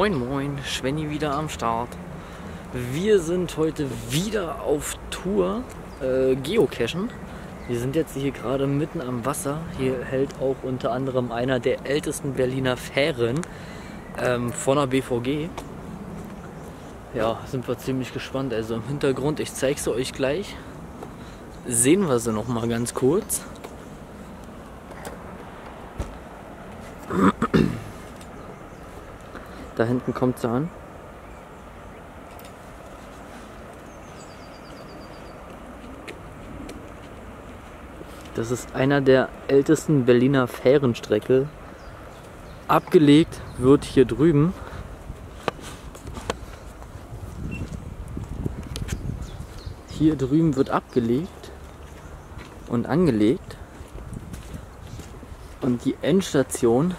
Moin Moin, Schwenny wieder am Start. Wir sind heute wieder auf Tour äh, Geocachen. Wir sind jetzt hier gerade mitten am Wasser. Hier hält auch unter anderem einer der ältesten Berliner Fähren ähm, von der BVG. Ja, sind wir ziemlich gespannt. Also im Hintergrund, ich zeige sie euch gleich. Sehen wir sie noch mal ganz kurz. Da hinten kommt sie an. Das ist einer der ältesten Berliner Fährenstrecke. Abgelegt wird hier drüben. Hier drüben wird abgelegt und angelegt. Und die Endstation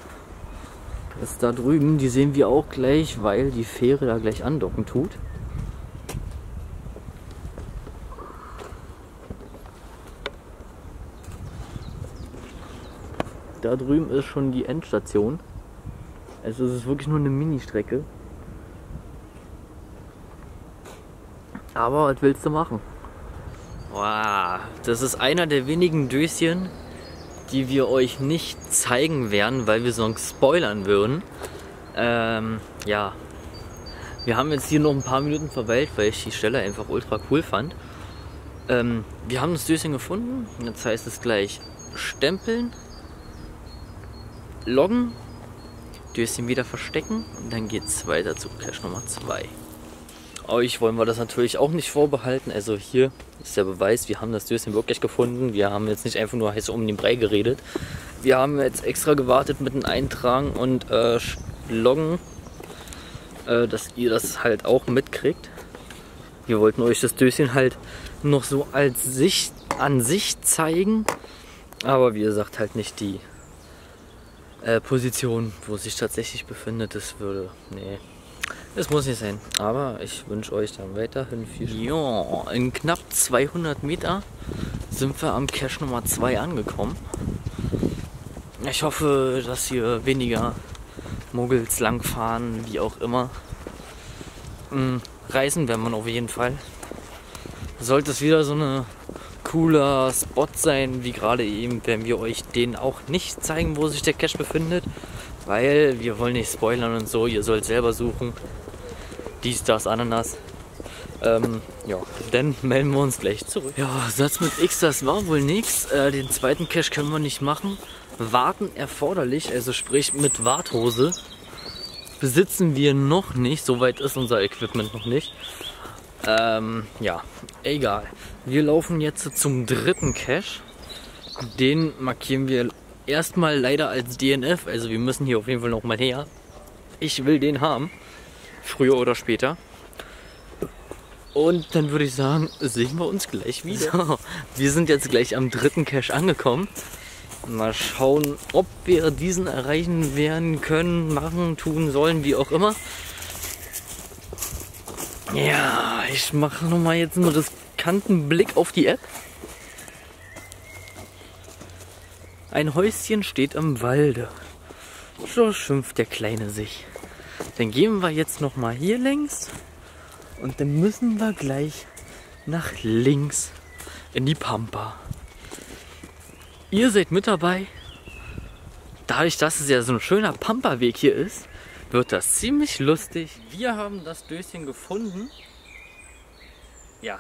ist da drüben. Die sehen wir auch gleich, weil die Fähre da gleich andocken tut. Da drüben ist schon die Endstation. Also es ist wirklich nur eine Mini-Strecke. Aber was willst du machen? Wow, das ist einer der wenigen Döschen, die wir euch nicht zeigen werden, weil wir sonst spoilern würden. Ähm, ja. Wir haben jetzt hier noch ein paar Minuten verweilt, weil ich die Stelle einfach ultra cool fand. Ähm, wir haben das Döschen gefunden. Jetzt heißt es gleich stempeln, loggen, Döschen wieder verstecken und dann geht es weiter zu Cache Nummer 2. Euch wollen wir das natürlich auch nicht vorbehalten. Also hier ist der Beweis, wir haben das Döschen wirklich gefunden. Wir haben jetzt nicht einfach nur heiß um den Brei geredet. Wir haben jetzt extra gewartet mit dem Eintragen und äh, Loggen, äh, dass ihr das halt auch mitkriegt. Wir wollten euch das Döschen halt noch so als Sicht an sich zeigen. Aber wie gesagt, halt nicht die äh, Position, wo es sich tatsächlich befindet. Das würde, nee, das muss nicht sein. Aber ich wünsche euch dann weiterhin viel Spaß. Ja, in knapp 200 Meter sind wir am Cache Nummer 2 angekommen. Ich hoffe, dass hier weniger Muggels langfahren, wie auch immer. Hm, reisen werden wir auf jeden Fall. Sollte es wieder so eine cooler Spot sein, wie gerade eben, werden wir euch den auch nicht zeigen, wo sich der Cache befindet. Weil wir wollen nicht spoilern und so, ihr sollt selber suchen. Dies, das, Ananas. Ähm, ja, dann melden wir uns gleich zurück. Ja, Satz mit X, das war wohl nichts. Äh, den zweiten Cache können wir nicht machen. Warten erforderlich, also sprich mit Warthose. Besitzen wir noch nicht, soweit ist unser Equipment noch nicht. Ähm, ja, egal. Wir laufen jetzt zum dritten Cache. Den markieren wir erstmal leider als DNF, also wir müssen hier auf jeden Fall noch mal her. Ich will den haben, früher oder später. Und dann würde ich sagen, sehen wir uns gleich wieder. So, wir sind jetzt gleich am dritten Cache angekommen. Mal schauen, ob wir diesen erreichen werden können, machen, tun sollen, wie auch immer. Ja, ich mache nochmal jetzt einen riskanten Blick auf die App. Ein Häuschen steht im Walde. So schimpft der Kleine sich. Dann gehen wir jetzt noch mal hier längs und dann müssen wir gleich nach links in die Pampa. Ihr seid mit dabei. Dadurch, dass es ja so ein schöner Pampa-Weg hier ist, wird das ziemlich lustig. Wir haben das Döschen gefunden. Ja.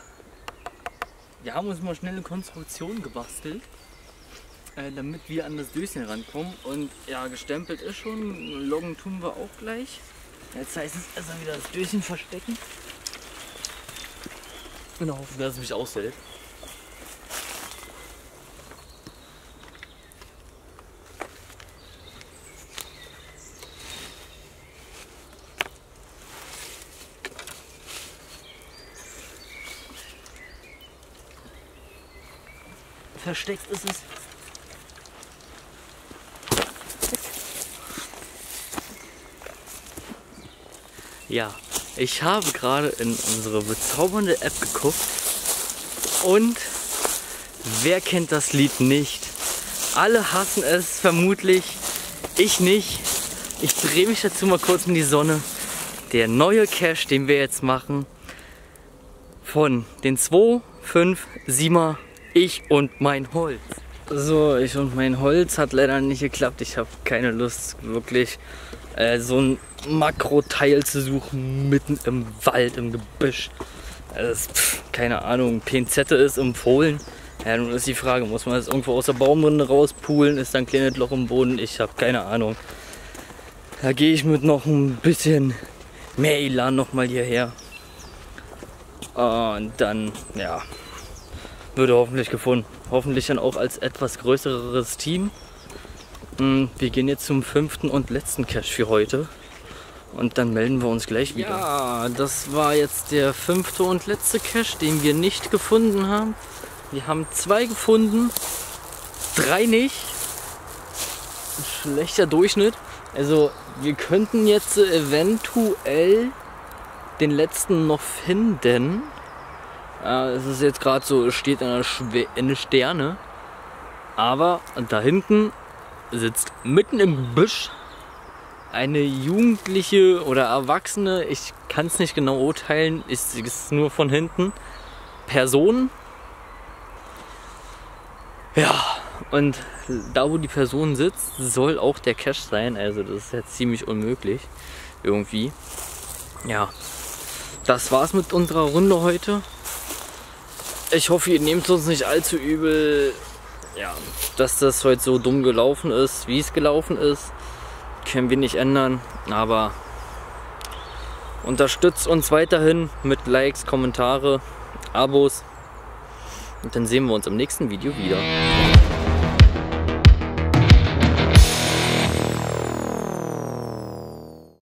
Wir haben uns mal schnell eine Konstruktion gebastelt äh, damit wir an das Döschen rankommen. Und ja, gestempelt ist schon. Loggen tun wir auch gleich. Jetzt heißt es erstmal wieder das Döschen verstecken. Und hoffen, dass es mich aushält. Versteckt ist es. Ja, ich habe gerade in unsere bezaubernde App geguckt und wer kennt das Lied nicht? Alle hassen es vermutlich, ich nicht. Ich drehe mich dazu mal kurz in die Sonne der neue Cache, den wir jetzt machen, von den 2, 5, 7er, ich und mein Holz. So, ich und mein Holz hat leider nicht geklappt. Ich habe keine Lust, wirklich äh, so ein Makroteil zu suchen, mitten im Wald, im Gebüsch. Das, pff, keine Ahnung, Pinzette ist empfohlen. Ja, nun ist die Frage, muss man das irgendwo aus der Baumrinde rauspulen? Ist da ein kleines Loch im Boden? Ich habe keine Ahnung. Da gehe ich mit noch ein bisschen mehr Elan nochmal hierher. Und dann, ja, würde hoffentlich gefunden. Hoffentlich dann auch als etwas größeres Team. Hm, wir gehen jetzt zum fünften und letzten Cache für heute. Und dann melden wir uns gleich wieder. Ja, das war jetzt der fünfte und letzte Cache, den wir nicht gefunden haben. Wir haben zwei gefunden, drei nicht. Schlechter Durchschnitt. Also wir könnten jetzt eventuell den letzten noch finden. Es ist jetzt gerade so, steht in in der Sterne. Aber da hinten sitzt mitten im Gebüsch eine Jugendliche oder Erwachsene, ich kann es nicht genau urteilen, ist, ist nur von hinten, Person. Ja, und da wo die Person sitzt, soll auch der Cache sein, also das ist jetzt ziemlich unmöglich irgendwie. Ja, das war's mit unserer Runde heute. Ich hoffe, ihr nehmt uns nicht allzu übel, ja, dass das heute so dumm gelaufen ist, wie es gelaufen ist können wir nicht ändern, aber unterstützt uns weiterhin mit Likes, Kommentare, Abos und dann sehen wir uns im nächsten Video wieder.